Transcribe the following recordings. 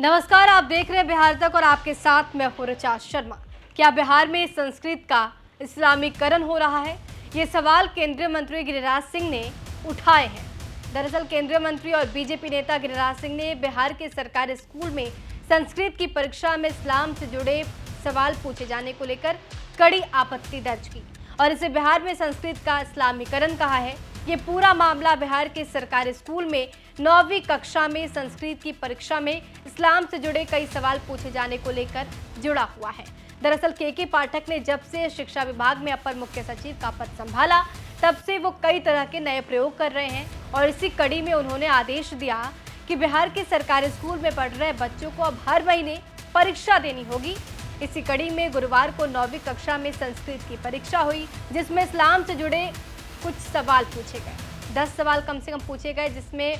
नमस्कार, आप देख रहे हैं बिहार तक और आपके साथ मैं हूँ ऋचा शर्मा। क्या बिहार में संस्कृत का इस्लामीकरण हो रहा है? ये सवाल केंद्रीय मंत्री गिरिराज सिंह ने उठाए हैं। दरअसल, केंद्रीय मंत्री और बीजेपी नेता गिरिराज सिंह ने बिहार के सरकारी स्कूल में संस्कृत की परीक्षा में इस्लाम से जुड़े सवाल पूछे जाने को लेकर कड़ी आपत्ति दर्ज की और इसे बिहार में संस्कृत का इस्लामीकरण कहा है। ये पूरा मामला बिहार के सरकारी स्कूल में नौवीं कक्षा में संस्कृत की परीक्षा में इस्लाम से जुड़े कई सवाल पूछे जाने को लेकर जुड़ा हुआ है। दरअसल के के पाठक ने जब से शिक्षा विभाग में अपर मुख्य सचिव का पद संभाला, तब से वो कई तरह के नए प्रयोग कर रहे हैं और इसी कड़ी में उन्होंने आदेश दिया कि बिहार के सरकारी स्कूल में पढ़ रहे बच्चों को अब हर महीने परीक्षा देनी होगी। इसी कड़ी में गुरुवार को नौवीं कक्षा में संस्कृत की परीक्षा हुई, जिसमें इस्लाम से जुड़े कुछ सवाल पूछे गए। दस सवाल कम से कम पूछे गए, जिसमें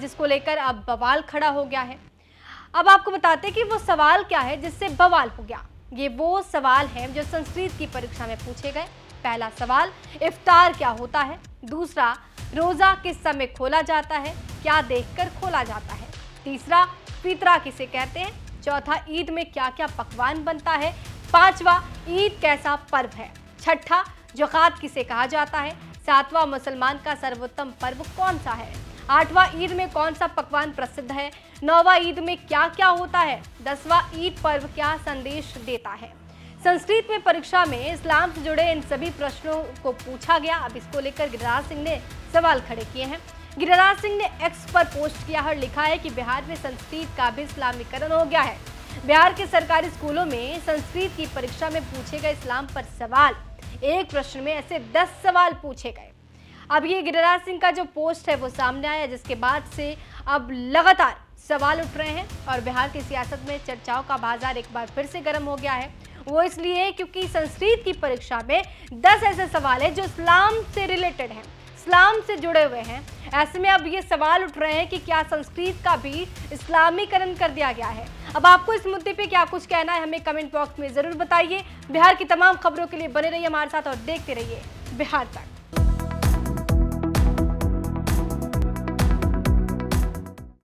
जिसको लेकर अब बवाल खड़ा हो गया है। अब आपको बताते हैं कि वो सवाल क्या है, जिससे बवाल हो गया। ये वो सवाल है जो संस्कृत की परीक्षा में पूछे गए। पहला सवाल, इफ्तार क्या होता है? दूसरा, रोज़ा किस समय खोला जाता है? क्या देखकर खोला जाता है? तीसरा, फितरा किसे कहते हैं? चौथा, ईद में क्या क्या पकवान बनता है? पांचवा, ईद कैसा पर्व है? छठा जक़ात किसे कहा जाता है? सातवां मुसलमान का सर्वोत्तम पर्व कौन सा है? आठवां ईद में कौन सा पकवान प्रसिद्ध है? नौवा ईद में क्या क्या होता है? दसवां ईद पर्व क्या संदेश देता है? संस्कृत में परीक्षा में इस्लाम से जुड़े इन सभी प्रश्नों को पूछा गया। अब इसको लेकर गिरिराज सिंह ने सवाल खड़े किए हैं। गिरिराज सिंह ने एक्स पर पोस्ट किया और लिखा है कि बिहार में संस्कृत का भी इस्लामीकरण हो गया है। बिहार के सरकारी स्कूलों में संस्कृत की परीक्षा में पूछे गए इस्लाम पर सवाल। एक प्रश्न में ऐसे दस सवाल पूछे गए। अब ये गिरिराज सिंह का जो पोस्ट है वो सामने आया, जिसके बाद से अब लगातार सवाल उठ रहे हैं और बिहार की सियासत में चर्चाओं का बाज़ार एक बार फिर से गर्म हो गया है। वो इसलिए क्योंकि संस्कृत की परीक्षा में दस ऐसे सवाल है जो इस्लाम से रिलेटेड हैं। इस्लाम से जुड़े हुए हैं। ऐसे में अब ये सवाल उठ रहे हैं कि क्या संस्कृत का भी इस्लामीकरण कर दिया गया है। अब आपको इस मुद्दे पे क्या कुछ कहना है, हमें कमेंट बॉक्स में ज़रूर बताइए। बिहार की तमाम खबरों के लिए बने रहिए हमारे साथ और देखते रहिए बिहार तक।